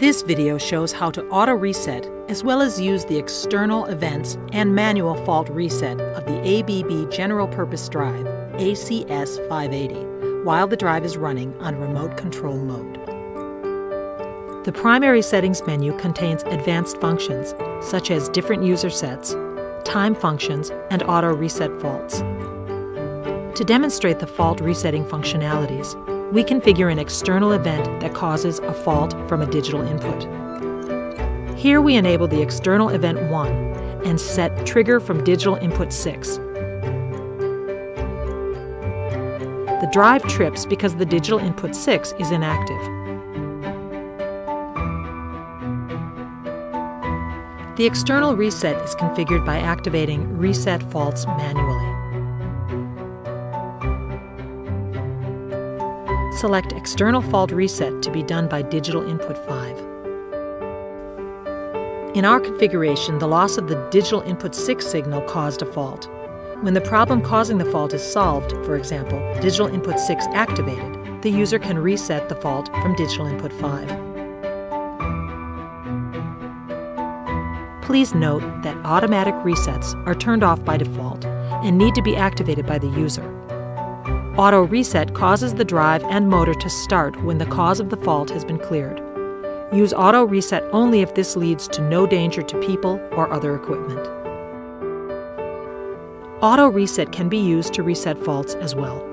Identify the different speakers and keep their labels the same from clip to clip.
Speaker 1: This video shows how to auto reset as well as use the external events and manual fault reset of the ABB General Purpose Drive ACS 580 while the drive is running on remote control mode. The primary settings menu contains advanced functions such as different user sets, time functions, and auto reset faults. To demonstrate the fault resetting functionalities, we configure an external event that causes a fault from a digital input. Here we enable the external event 1 and set trigger from digital input 6. The drive trips because the digital input 6 is inactive. The external reset is configured by activating Reset Faults manually. Select External Fault Reset to be done by Digital Input 5. In our configuration, the loss of the Digital Input 6 signal caused a fault. When the problem causing the fault is solved, for example, Digital Input 6 activated, the user can reset the fault from Digital Input 5. Please note that automatic resets are turned off by default and need to be activated by the user. Auto reset causes the drive and motor to start when the cause of the fault has been cleared. Use auto reset only if this leads to no danger to people or other equipment. Auto reset can be used to reset faults as well.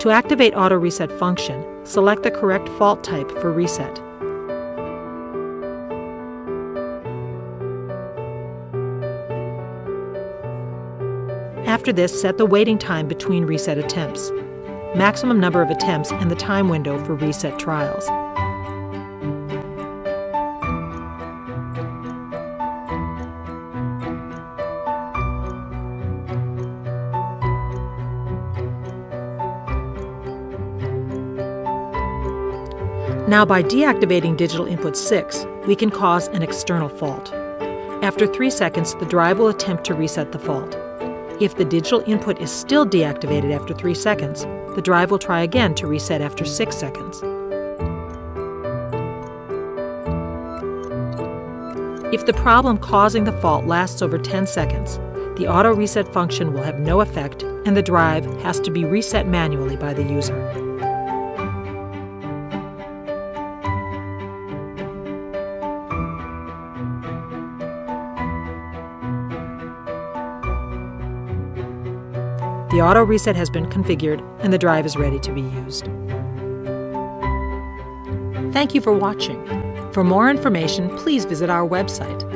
Speaker 1: To activate auto reset function, select the correct fault type for reset. After this, set the waiting time between reset attempts, maximum number of attempts, and the time window for reset trials. Now by deactivating digital input 6, we can cause an external fault. After 3 seconds, the drive will attempt to reset the fault. If the digital input is still deactivated after 3 seconds, the drive will try again to reset after 6 seconds. If the problem causing the fault lasts over 10 seconds, the auto reset function will have no effect and the drive has to be reset manually by the user. The auto reset has been configured and the drive is ready to be used. Thank you for watching. For more information, please visit our website